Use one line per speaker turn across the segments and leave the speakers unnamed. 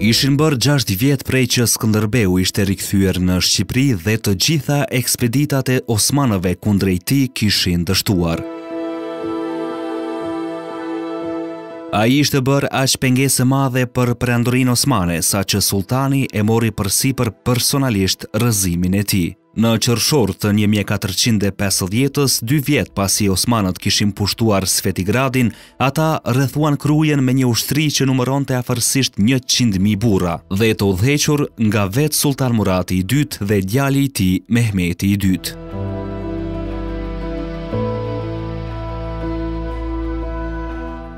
Ishin bërë 6 vjet prej që Skëndërbeu ishte rikthyer në Shqipëri dhe të gjitha ekspeditat e Osmanëve kundrejt tij kishin dështuar. Ai ishte bërë aq pengesë e madhe për Perandorinë Osmane, saqë sulltani e mori përsipër personalisht rrëzimin e tij. Në qershor të një mijë e katërqind e pesëdhjetës, dy vjet pasi osmanët kishin pushtuar Sfetigradin, ata rrethuan Krujën me një ushtri që numëronte afërsisht njëqind mijë burra dhe të udhëhequr nga vetë Sulltan Murati i Dytë dhe djali i tij Mehmeti i Dytë.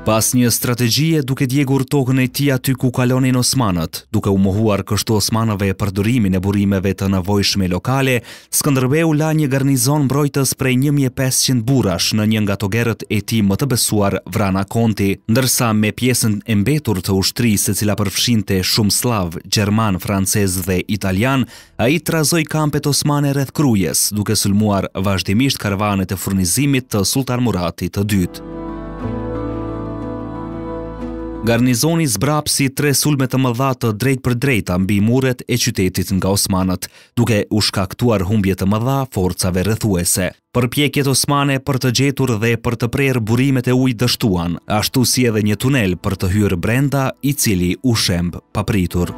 Pas një strategjie duke djegur tokën e tij aty ku kalonin Osmanët, duke u mohuar kështu Osmanëve përdorimin e burimeve të nevojshme lokale, Skëndërbeu la një garnizon mbrojtës prej 1500 burrash nën një nga togerët e tij më të besuar Vrana Konti, ndërsa me pjesën e mbetur të ushtrisë e cila përfshinte shumë sllavë, gjermanë, francezë dhe italianë, Ai trazoi kampet osmane rreth Krujës, duke sulmuar vazhdimisht karvanet e furnizimit të Sulltan Muratit të dytë. Garnizoni zbrapsi tre sulme të mëdha të drejtpërdrejta mbi muret e qytetit nga osmanët, duke u shkaktuar humbje të mëdha forcave rrethuese. Përpjekjet osmane për të gjetur dhe për të prerë burimet e ujit dështuan, ashtu si edhe një tunel për të hyrë brenda, i cili u shemb papritur.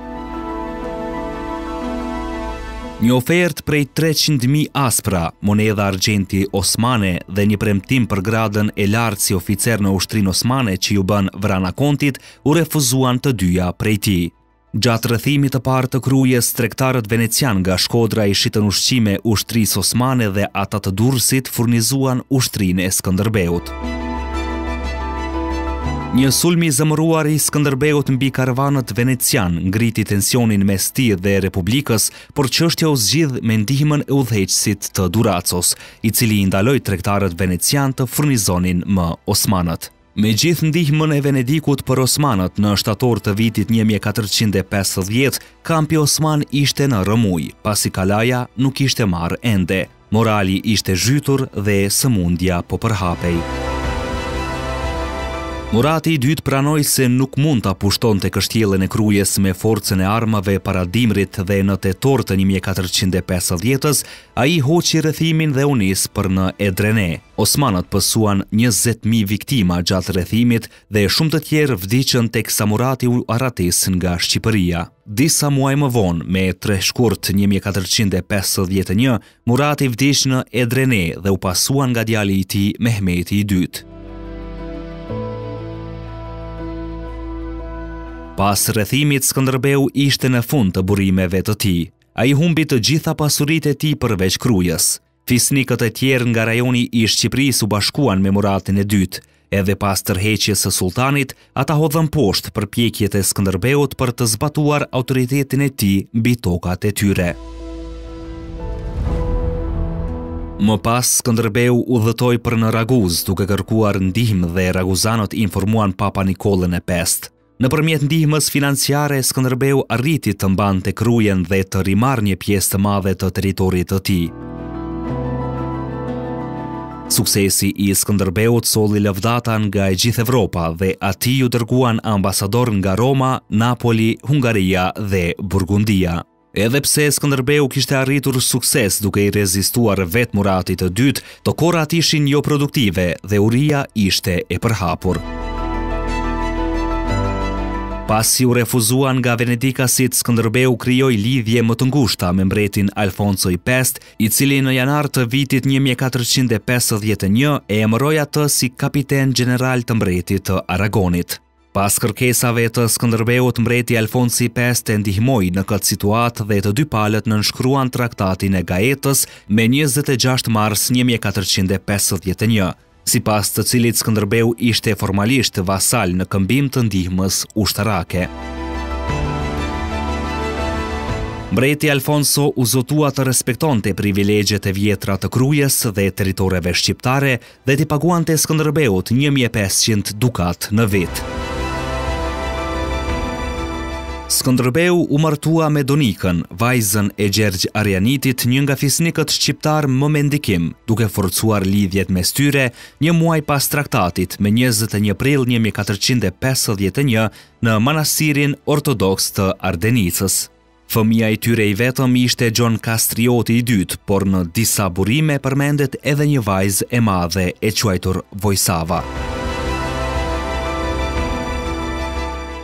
Një ofertë prej 300.000 aspra, monedha argjenti osmane dhe një premtim për gradën e lartë si oficer në ushtrinë osmane që iu bënë Vrana Kontit, u refuzuan të dyja prej tij. Gjatë rrethimit të parë të Krujës, tregtarët venecianë nga Shkodra i shitën ushqime ushtrisë osmane dhe ata të Durrësit furnizuan ushtrinë e Skënderbeut. Një sulm i zemëruar i Skënderbeut mbi karvanët venecianë ngriti tensionin mes tij dhe Republikës, por çështja u zgjidh me ndihmën e udhëheqësit të Duracos, i cili i ndaloi tregtarët venecianë të furnizonin më osmanët. Me gjithë ndihmën e Venedikut për Osmanët në shtator të vitit 1450, kampi Osman ishte në rrëmujë, pasi kalaja nuk ishte marrë ende. Morali ishte zhytur dhe sëmundja po përhapej. Murati i dytë pranoi se nuk mund ta pushtonte kështjellën e Krujës me forcën e armëve para dimrit dhe në tetor të 1450-ës, Ai hoqi rrethimin dhe u nis për në Edrene. Osmanët pësuan njëzet mijë viktima gjatë rrethimit dhe shumë të tjerë vdiqën teksa Murati u arratis nga Shqipëria. Disa muaj më vonë, më tre shkurt një mijë e katërqind e pesëdhjetë e një, Murati vdiq në Edrene dhe u pasua nga djali i tij Mehmeti i Dytë. Pas rrethimit, Skënderbeu ishte në fund të burimeve të tij. Ai humbi të gjitha pasuritë e tij përveç Krujës. Fisnikët e tjerë nga rajoni i Shqipërisë u bashkuan me Muratin e Dytë. Edhe pas tërheqjes së sulltanit, ata hodhën poshtë përpjekjet e Skënderbeut për të zbatuar autoritetin e tij mbi tokat e tyre. Më pas, Skënderbeu udhëtoi për në Raguzë, duke kërkuar ndihmë dhe raguzanët informuan Papa Nikollën e Pestë. Nëpërmjet ndihmës financiare, Skënderbeu arriti të mbante Krujën dhe të rimarrë një pjesë të madhe të territorit të tij. Suksesi i Skënderbeut solli lëvdata nga e gjithë Evropa dhe atij iu dërguan ambasadorë nga Roma, Napoli, Hungaria dhe Burgundia. Edhe pse Skënderbeu kishte arritur sukses duke i rezistuar vetë Muratit të Dytë, të korrat ishin joproduktive dhe uria ishte e përhapur. Pasi u refuzuan nga venedikasit, Skënderbeu krijoi lidhje më të ngushta me mbretin Alfonso i Pestë, i cili në janar të vitit 1451 e emëroi atë si kapiten gjeneral të mbretit të Aragonit. Pas kërkesave të Skënderbeut, mbreti Alfonsi i Pestë e ndihmoi në këtë situatë dhe të dy palët nënshkruan Traktatin e Gaetës më 26 mars 1451, sipas të cilit Skënderbeu ishte formalisht vasal në këmbim të ndihmës ushtarake. Mbreti Alfonso u zotua të respektonte privilegjet e vjetra të Krujës dhe territoreve shqiptare dhe t'i paguante Skënderbeut një mijë e pesëqind dukatë në vit. Skënderbeu u martua me Donikën, vajzën e Gjergj Arianitit, një nga fisnikët shqiptarë më me ndikim, duke forcuar lidhjet mes tyre një muaj pas traktatit më njëzet e një prill një mijë e katërqind e pesëdhjetë e një në Manastirin Ortodoks të Ardenicës. Fëmija i tyre i vetëm ishte Gjon Kastrioti i Dytë, por në disa burime përmendet edhe një vajzë e madhe e quajtur Vojsava.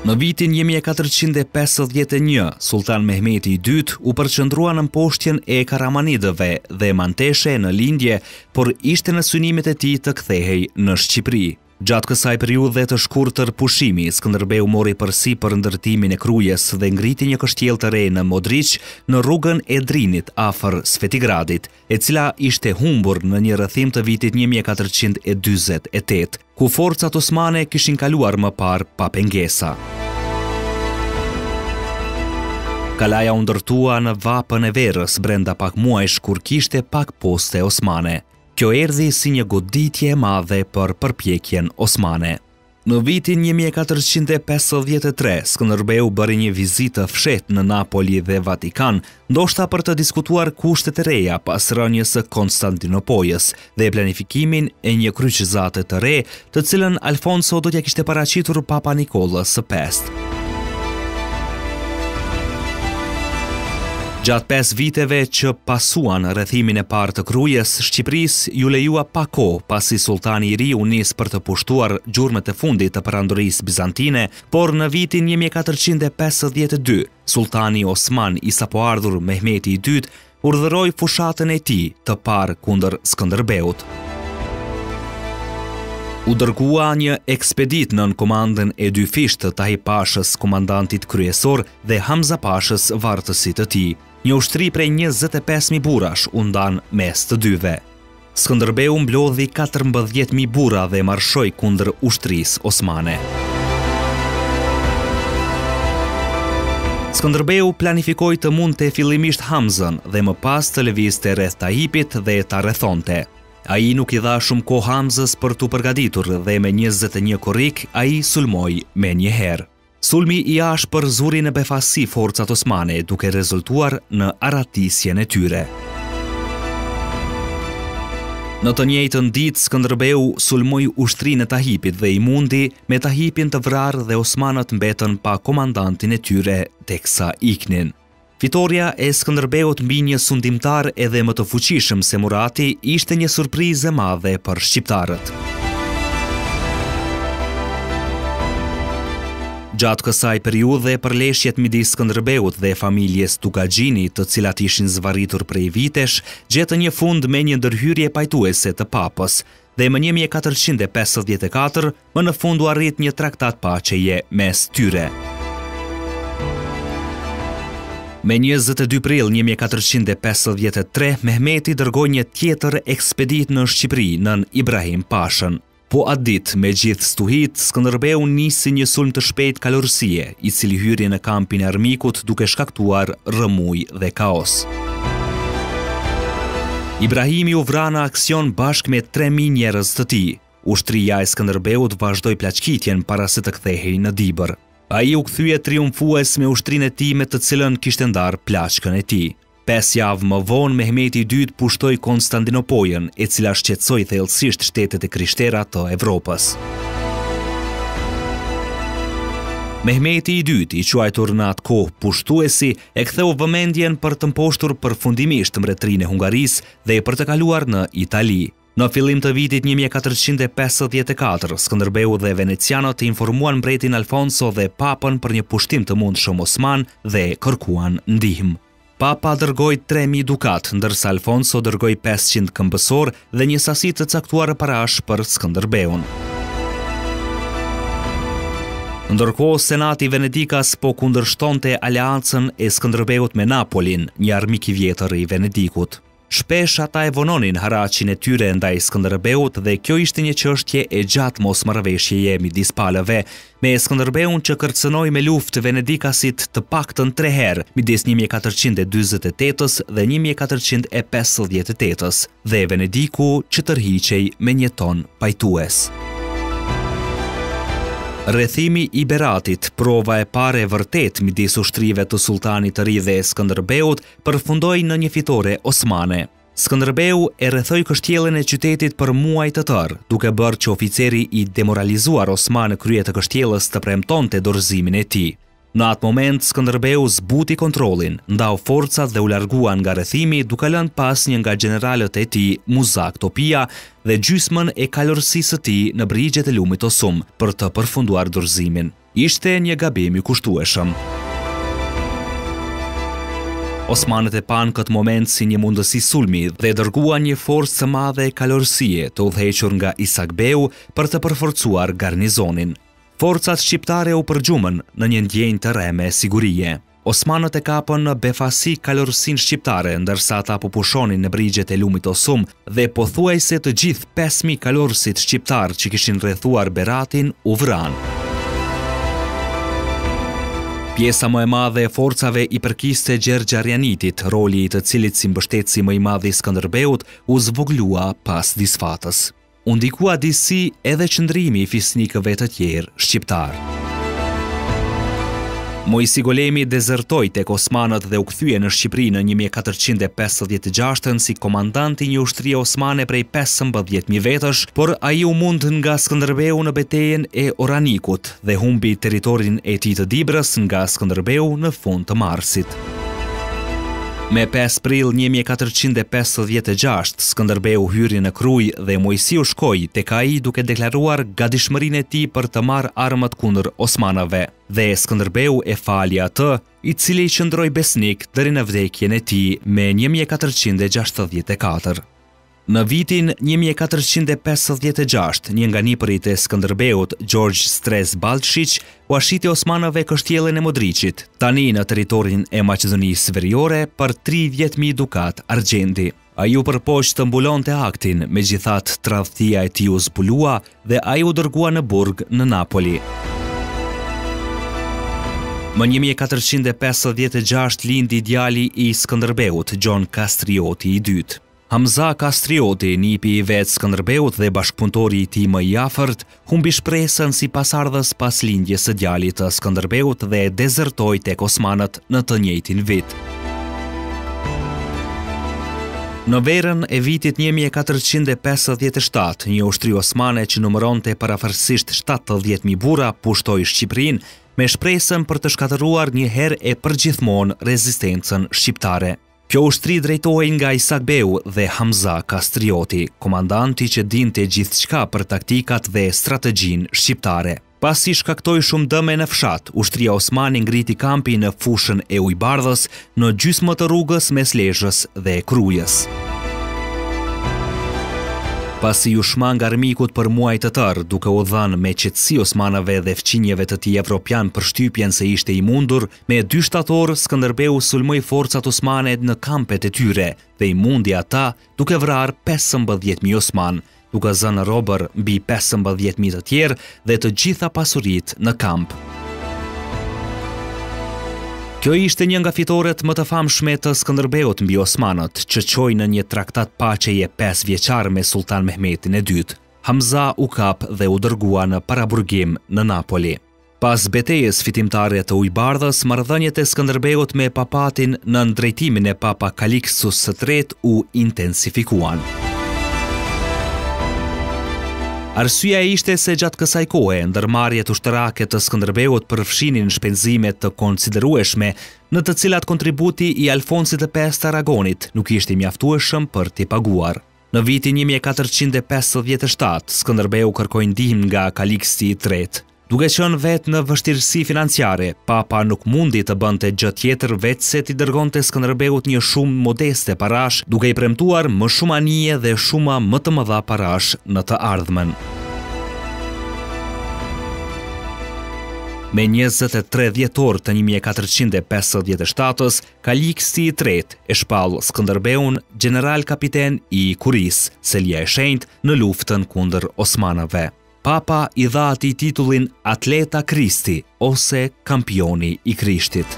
Në vitin 1451, Sulltan Mehmeti II u përqendrua në mposhtjen e Karamanidëve dhe Manteshe në lindje, por ishte në synimet e tij të kthehej në Shqipëri. Gjatë kësaj periudhe të shkurtër pushimi, Skënderbeu mori përsipër ndërtimin e Krujës dhe ngriti një kështjellë të re në Modriq, në rrugën e Drinit, afër Svetigradit, e cila ishte humbur në një rrethim të vitit një mijë e katërqind e dyzet e tetë, ku forcat osmane kishin kaluar më parë pa pengesa. Kalaja u ndërtua në vapën e verës brenda pak muajsh kur kishte pak poste osmane. Kjo erdhi si një goditje e madhe për përpjekjen osmane. Në vitin një mijë e katërqind e pesëdhjetë e tre, Skënderbeu bëri një vizitë të fshehtë në Napoli dhe Vatikan, ndoshta për të diskutuar kushtet e reja pas rënies së Konstantinopojës dhe planifikimin e një kryqëzate të re të cilën Alfonso do t'ia kishte paraqitur Papa Nikollës së pestë. Gjatë 5 viteve që pasuan rrethimin e parë të Krujës, Shqipërisë iu lejua pak kohë, pasi sulltani i ri u nis për të pushtuar gjurmët e fundit të Perandorisë Bizantine, por në vitin 1452, sulltani osman i sapoardhur Mehmeti i dytë urdhëroi fushatën e tij të parë kundër Skënderbeut. U dërgua një ekspeditë nën komandën e dyfishtë të Tahip Pashës, komandantit kryesor, dhe Hamza Pashës, vartësit të tij. Një ushtri prej 25.000 burrash u ndanë mes të dyve. Skënderbeu mblodhi katërmbëdhjetë mijë burra dhe marshoi kundër ushtrisë osmane. Skënderbeu planifikoi të mundte fillimisht Hamzën dhe më pas të lëvizte rreth Tahipit dhe ta rrethonte. Ai nuk i dha shumë kohë Hamzës për t'u përgatitur dhe më 21 korrik ai sulmoi menjëherë. Sulmi i ashpër zuri në befasi forcat osmane duke rezultuar në arratisjen e tyre. Në të njëjtën ditë Skënderbeu sulmoi ushtrinë e Tahipit dhe i mundi me Tahipin të vrarë dhe osmanët mbetën pa komandantin e tyre teksa iknin. Fitorja e Skënderbeut mbi një sundimtar edhe më të fuqishëm se Murati ishte një surprizë e madhe për shqiptarët. Gjatë kësaj periudhe, përleshjet midis Skënderbeut dhe familjes Dukagjini, të cilat ishin zvarritur prej vitesh, gjetën një fund me një ndërhyrje pajtuese të Papës, dhe më 1454 Më në fund u arrit një traktat paqeje mes tyre. Më 22 prill 1453, Mehmeti dërgoi një tjetër ekspeditë në Shqipëri nën Ibrahim Pashën. Po atë ditë, me gjithë stuhitë, Skënderbeu nisi një sulm të shpejtë kalorësie, i cili hyri në kampin e armikut duke shkaktuar rrëmujë dhe kaos. Ibrahimi u vra në aksion bashkë me 3.000 njerëz të tij, Ushtria e Skënderbeut vazhdoi plaçkitjen para se të kthehej në Dibër. Ai u kthye triumfues me ushtrinë e tij me të cilën kishte ndarë plaçkën e tij. Pesë javë më vonë Mehmeti i Dytë pushtoi Konstandinopojën, e cila shqetësoi thellësisht shtetet e krishtera të Evropës. Mehmeti i Dytë, i quajtur në atë kohë pushtuesi, e ktheu vëmendjen për të mposhtur përfundimisht mbretërinë e Hungarisë dhe për të kaluar në Itali. Në fillim të vitit një mijë e katërqind e pesëdhjetë e katër, Skënderbeu dhe Venecianët informuan mbretin Alfonso dhe Papën për një pushtim të mundshëm osman dhe kërkuan ndihmë. Papa dërgoi tre mijë dukat, ndërsa Alfonso dërgoi pesëqind këmbësor dhe një sasi të caktuar parash për Skënderbeun. Ndërkohë, Senati Venedikas po kundërshtonte aleancën e Skënderbeut me Napolin, një armik i vjetër i Venedikut. Shpesh ata e vononin haraçin e tyre ndaj Skënderbeut dhe kjo ishte një çështje e gjatë mosmarrëveshjeje midis palëve, me Skënderbeun që kërcënoi me luftë venedikasit të paktën tre herë, midis një mijë e katërqind e dyzet e tetës dhe një mijë e katërqind e pesëdhjetë e tetës, dhe Venediku që tërhiqej me një ton pajtues. Rrethimi i Beratit, prova e parë e vërtetë midis ushtrive të Sulltanit të Ri dhe Skënderbeut, përfundoi në një fitore osmane. Skënderbeu e rrethoi kështjellën e qytetit për muaj të tërë, duke bërë që oficeri i demoralizuar Osman në krye të kështjellës të premtonte dorëzimin e tij. Në atë moment, Skënderbeu zbuti kontrollin, ndau forcat dhe u largua nga rrethimi duke lënë pas një nga gjeneralët e tij, Muzak Topia, dhe gjysmën e kalorësisë së tij në brigjet e lumit Osum për të përfunduar dorëzimin. Ishte një gabim i kushtueshëm. Osmanët e panë këtë moment si një mundësi sulmi dhe dërguan një forcë të madhe kalorësie të udhëhequr nga Isak Beu për të përforcuar garnizonin. Forcat shqiptare u përgjumën në një ndjenjë të rreme sigurie. Osmanët e kapën në befasi kalorësinë shqiptare, ndërsa ata po pushonin në brigjet e lumit Osum dhe pothuajse të gjithë pesë mijë kalorësit shqiptarë që kishin rrethuar Beratin u vranë. Pjesa më e madhe e forcave i përkiste Gjergj Arjanitit, roli i të cilit si mbështetësi më i madh i Skënderbeut u zvogëlua pas disfatës. U ndikua disi edhe qëndrimi i fisnikëve të tjerë shqiptarë. Moisi Golemi dezertoi tek osmanët dhe u kthye në Shqipëri në një mijë e katërqind e pesëdhjetë e gjashtën si komandant i një ushtrie osmane prej pesëmbëdhjetë mijë vetësh, por ai u mund nga Skënderbeu në betejën e Oranikut dhe humbi territorin e tij të Dibrës nga Skënderbeu në fund të marsit. Me pesë prill një mijë e katërqind e pesëdhjetë e gjashtë, Skënderbeu hyri në Krujë dhe Moisiu shkoi tek ai duke deklaruar gatishmërinë e tij për të marrë armët kundër osmanëve. Dhe Skënderbeu e fali atë, i cili qëndroi besnik deri në vdekjen e tij me një mijë e katërqind e gjashtëdhjetë e katër. Në vitin një mijë e katërqind e pesëdhjetë e gjashtë, një nga nipërit e Skënderbeut, Gjergj Stres Ballshiq, ua shiti osmanëve kështjellën e Modriqit, tani në territorin e Maqedonisë Veriore, për tridhjetë mijë dukatë argjendi. Ai u përpoq të mbulonte aktin, megjithatë tradhtia e tij u zbulua dhe ai u dërgua në burg në Napoli. Më një mijë e katërqind e pesëdhjetë e gjashtë lindi djali i Skënderbeut, Gjon Kastrioti i Dytë. Hamza Kastrioti, nipi i vetë Skënderbeut dhe bashkëpunëtori i tij më i afërt, humbi shpresën si pasardhës pas lindjes së djalit të Skënderbeut dhe dezertoi tek osmanët në të njëjtin vit. Në verën e vitit 1457, një ushtri osmane që numëronte përafërsisht 70.000 burra pushtoi Shqipërinë me shpresën për të shkatëruar një herë e përgjithmonë rezistencën shqiptare. Kjo ushtri drejtohej nga Isak Beu dhe Hamza Kastrioti, komandanti që dinte gjithçka për taktikat dhe strategjinë shqiptare. Pasi shkaktoi shumë dëme në fshat, ushtria osmane ngriti kampin në fushën e Ujbardhës, në gjysmë të rrugës mes Lezhës dhe Krujës. Pasi iu shmang armikut për muaj të tërë, duke u dhënë me qetësi osmanëve dhe fqinjëve të tij evropianë përshtypjen se ishte i mundur, Me dy shtator, Skënderbeu sulmoi forcat osmane në kampet e tyre dhe i mundi ata duke vrarë pesëmbëdhjetë mijë osmanë, duke zënë robër mbi pesëmbëdhjetë mijë të tjerë dhe të gjitha pasuritë në kamp. Kjo ishte një nga fitoret më të famshme të Skënderbeut mbi osmanët, që çoi në një traktat paqeje pesëvjeçar me Sulltan Mehmetin e Dytë. Hamza u kap dhe u dërgua në paraburgim në Napoli. Pas betejës fitimtare të Ujbardhës, marrëdhëniet e Skënderbeut me papatin nën drejtimin e Papa Kalikstus së Tretë u intensifikuan. Arsyeja ishte se gjatë kësaj kohe, ndërmarrjet ushtarake të Skënderbeut përfshinin shpenzime të konsiderueshme, në të cilat kontributi i Alfonsit të Pestë të Aragonit nuk ishte i mjaftueshëm për t'i paguar. Në vitin 1457, Skënderbeu kërkoi ndihmë nga Kaliksti i Tretë. Duke qenë vetë në vështirësi financiare, papa nuk mundi të bënte gjë tjetër veçse t'i dërgonte Skënderbeut një shumë modeste parash, duke i premtuar më shumë anije dhe shuma më të mëdha parash në të ardhmen. Më 23 dhjetor të 1457-ës, Kaliksti i tretë e shpall Skënderbeun gjeneral kapiten i Kurisë, Selia e Shenjtë në luftën kundër osmanëve. Papa i dha atij titullin Atleta Kristi ose Kampioni i Krishtit.